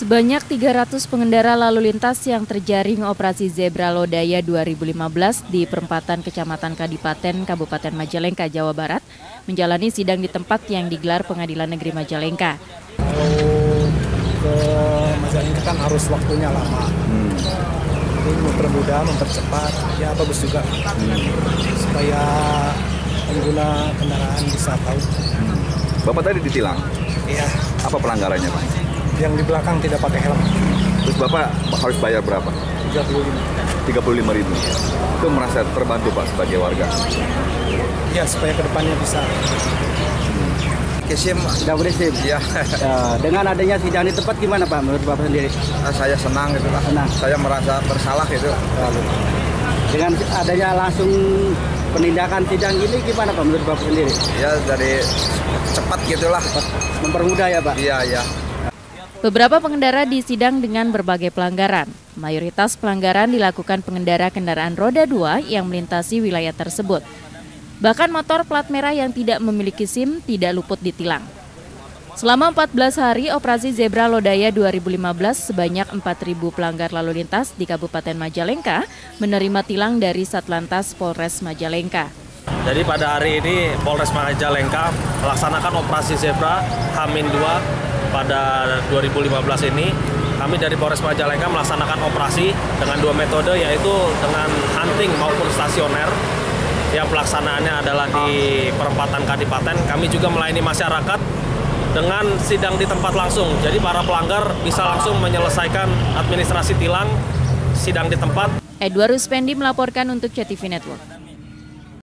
Sebanyak 300 pengendara lalu lintas yang terjaring operasi Zebra Lodaya 2015 di perempatan Kecamatan Kadipaten, Kabupaten Majalengka, Jawa Barat, menjalani sidang di tempat yang digelar Pengadilan Negeri Majalengka. Kalau ke Majalengka kan harus waktunya lama. Hmm. Ini mempermudah, mempercepat, ya bagus juga. Hmm. Supaya pengguna kendaraan bisa tahu. Hmm. Bapak tadi ditilang? Iya. Apa pelanggarannya Pak? Yang di belakang tidak pakai helm. Terus Bapak harus bayar berapa? 35. 35 ribu. Itu merasa terbantu Pak sebagai warga? Ya, supaya ke depannya bisa. Kesim sudah beresim. Ya. ya. Dengan adanya sidang di tempat gimana Pak menurut Bapak sendiri? Nah, saya senang gitu Pak. Senang. Saya merasa bersalah gitu. Lalu. Dengan adanya langsung penindakan sidang ini gimana Pak menurut Bapak sendiri? Ya dari cepat gitulah. Cepat. Mempermudah ya Pak? Iya, iya. Beberapa pengendara disidang dengan berbagai pelanggaran. Mayoritas pelanggaran dilakukan pengendara kendaraan roda 2 yang melintasi wilayah tersebut. Bahkan motor plat merah yang tidak memiliki SIM tidak luput ditilang. Selama 14 hari operasi Zebra Lodaya 2015, sebanyak 4.000 pelanggar lalu lintas di Kabupaten Majalengka menerima tilang dari Satlantas Polres Majalengka. Jadi pada hari ini Polres Majalengka melaksanakan operasi Zebra Hamin 2 pada 2015 ini kami dari Polres Majalengka melaksanakan operasi dengan dua metode yaitu dengan hunting maupun stasioner yang pelaksanaannya adalah di perempatan Kadipaten. Kami juga melayani masyarakat dengan sidang di tempat langsung. Jadi para pelanggar bisa langsung menyelesaikan administrasi tilang sidang di tempat. Edward Ruspendi melaporkan untuk CTV Network.